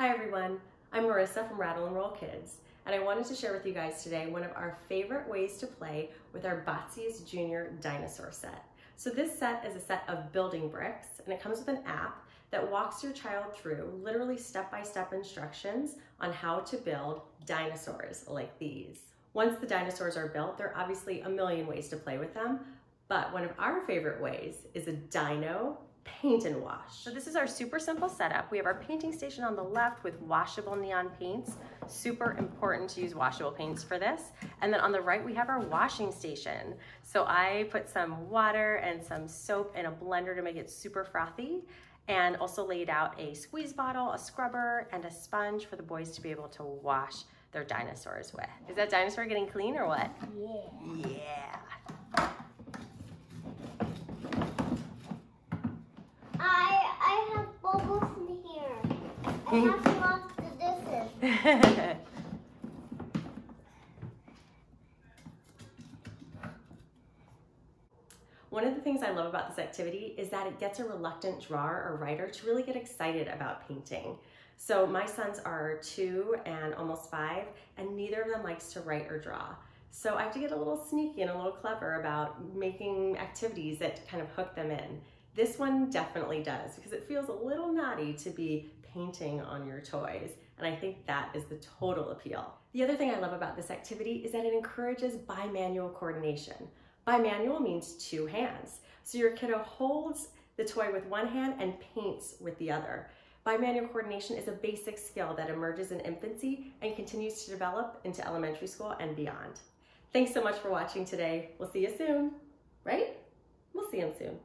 Hi everyone, I'm Marisa from Rattle and Roll Kids, and I wanted to share with you guys today one of our favorite ways to play with our Botzees Junior Dinosaur set. So this set is a set of building bricks, and it comes with an app that walks your child through literally step-by-step -step instructions on how to build dinosaurs like these. Once the dinosaurs are built, there are obviously a million ways to play with them, but one of our favorite ways is a dino paint and wash. So this is our super simple setup. We have our painting station on the left with washable neon paints. Super important to use washable paints for this. And then on the right, we have our washing station. So I put some water and some soap in a blender to make it super frothy and also laid out a squeeze bottle, a scrubber, and a sponge for the boys to be able to wash their dinosaurs with. Is that dinosaur getting clean or what? Yeah. Yeah. I In here. I have to wash the. One of the things I love about this activity is that it gets a reluctant drawer or writer to really get excited about painting. So my sons are two and almost five, and neither of them likes to write or draw. So I have to get a little sneaky and a little clever about making activities that kind of hook them in. This one definitely does because it feels a little naughty to be painting on your toys. And I think that is the total appeal. The other thing I love about this activity is that it encourages bimanual coordination. Bimanual means two hands. So your kiddo holds the toy with one hand and paints with the other. Bimanual coordination is a basic skill that emerges in infancy and continues to develop into elementary school and beyond. Thanks so much for watching today. We'll see you soon, right? We'll see you soon.